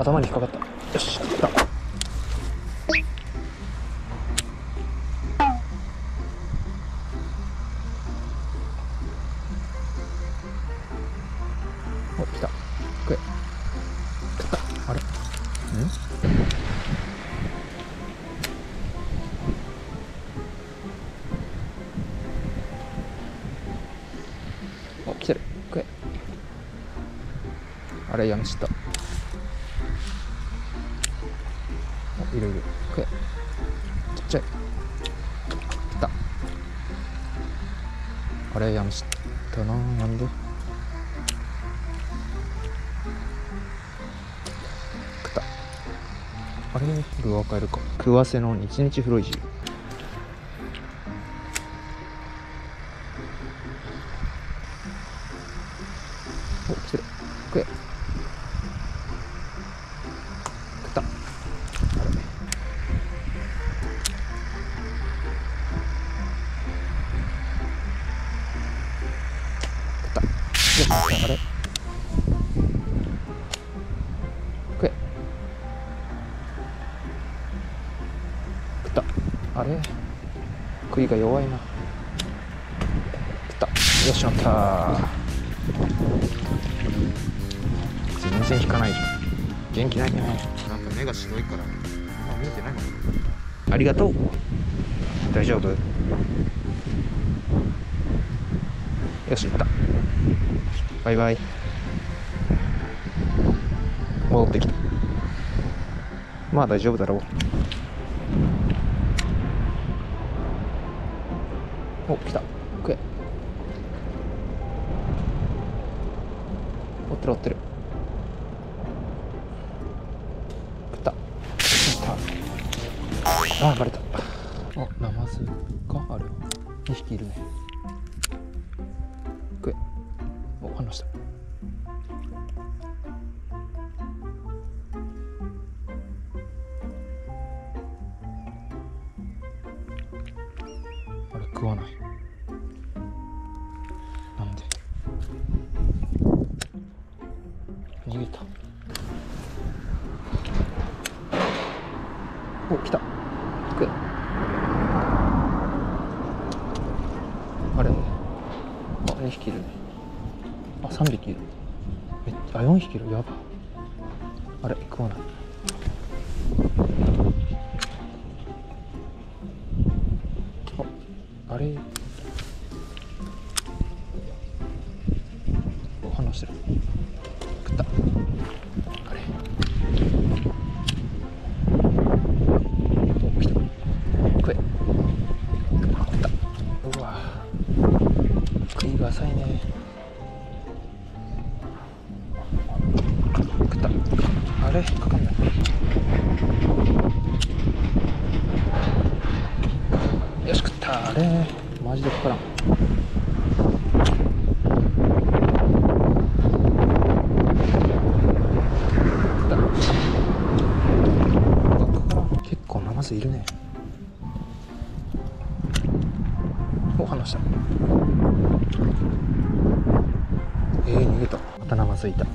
頭に引っかかった。よし来たお来た。食え。食った。あれ？ん？お来てる。食え。あれやんちった。あれやんちったななんで？食った。あれ？ルアー変えるか。食わせの日日フロイジー。お来てる。食え。ったあれ食いが弱いな。食った。よしまった。全然引かないじゃん。元気ないね。なんか目が白いから、あ、見えてないのか。ありがとう。大丈夫。よし行った。バイバイ。戻ってきた。まあ大丈夫だろうお来た。食え追ってる追ってる。食った。食った。あバレた。あナマズか？あれは。2匹いるね。食え。お離した。あれ食わない逃げた。お来た。行くあれ？あ2匹いる。ねあ3匹いる。めっちゃあ4匹いる。やば。あれ食わな。い結構ナマズいるね。お離した。えー、逃げた。またナマズいた。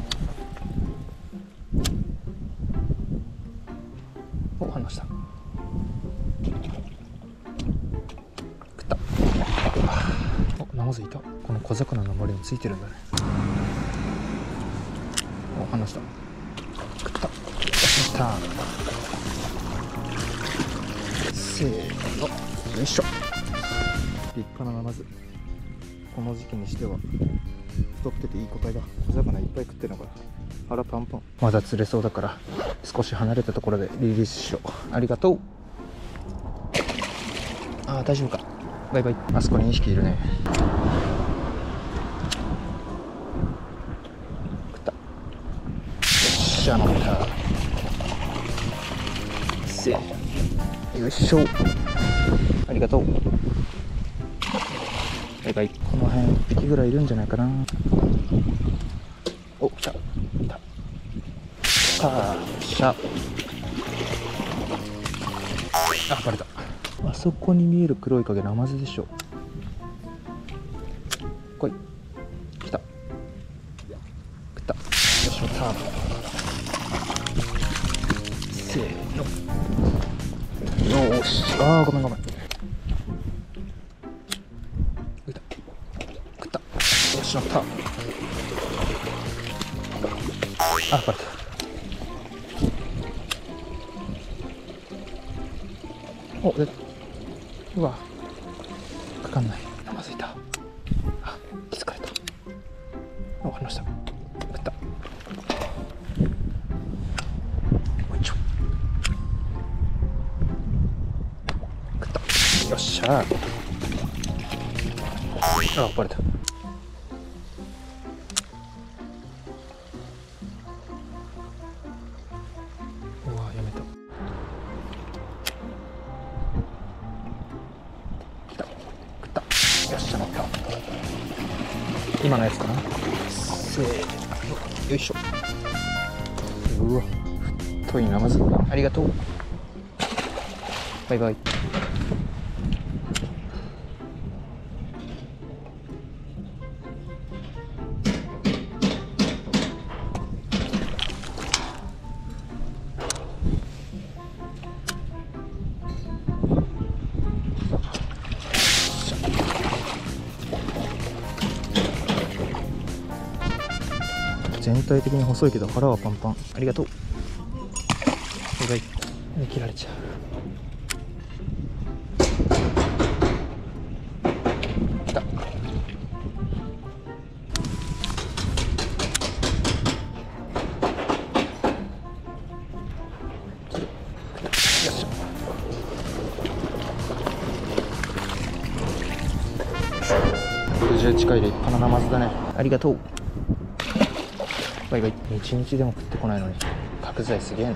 小魚の周りについてるんだね。お離した。食った。よしまった。せーの。よいしょ。立派なナマズこの時期にしては太ってていい個体だ。小魚いっぱい食ってるのかな。腹パンパン。まだ釣れそうだから少し離れたところでリリースしよう。ありがとう。ああ大丈夫か。バイバイ。あそこに2匹いるね食ったよっしゃ乗ったせよいしょ。ありがとう。バイバイこの辺1匹ぐらいいるんじゃないかな。お来た。来た。あしゃあバレた。あそこに見える黒い影ナマズでしょ。来い。来た。食った。よしまったせーの。よーしあーごめんごめん。食った。食った。よし乗った。あバレた。お出た。うわ。かかんない。よっしゃ。あバレた。うわやめた。来た食った。よっしゃ乗った。今のやつかな。せーの。よいしょ。うわ太いなまず。ありがとう。バイバイ。全体的に細いけど腹はパンパン。ありがとう。バイバイ切られちゃう。来た。よっしゃ60近いで立派なナマズだね。ありがとうバイバイ一日でも食ってこないのに角材すげえな。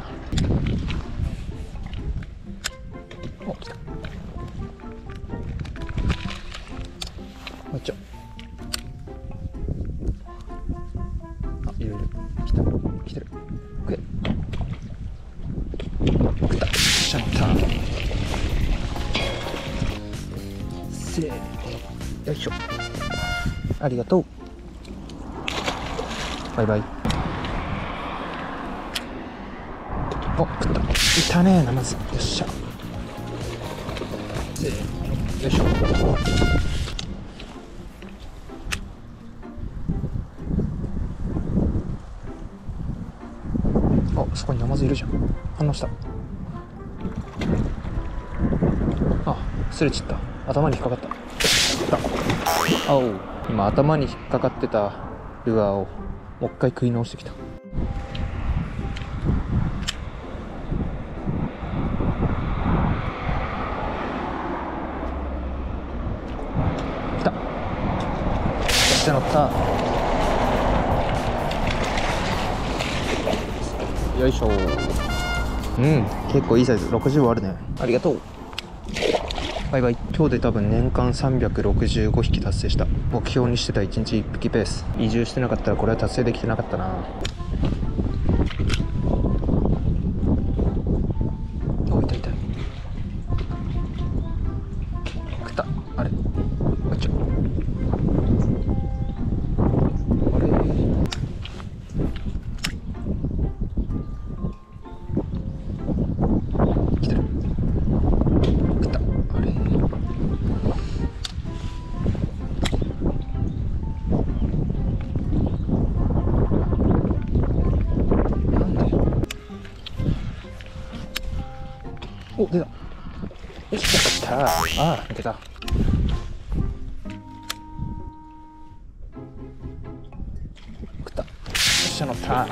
お来た。もう一丁あいるいる。来た。来てる。食え。食った。よっしゃ乗ったせーの。よいしょ。ありがとう。バイバイ。お食った。いたねナマズ。よっしゃ。せーのよいしょ。あそこにナマズいるじゃん。反応した。あすれちった。頭に引っかかった。あお。う今頭に引っかかってたルアーをもう一回食い直してきたして乗った。よいしょ。うん。結構いいサイズ。60はあるね。ありがとう。バイバイ。今日で多分年間365匹達成した。目標にしてた1日1匹ペース。移住してなかったらこれは達成できてなかったなお出た。よしやった。ああ抜けた。食った。よっしゃ乗った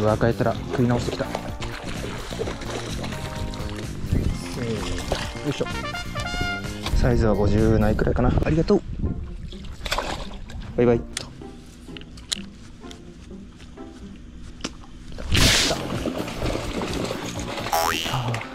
ルアー変えたら食い直してきた。せーのよいしょ。サイズは50ないくらいかな。ありがとう。バイバイ。ああ。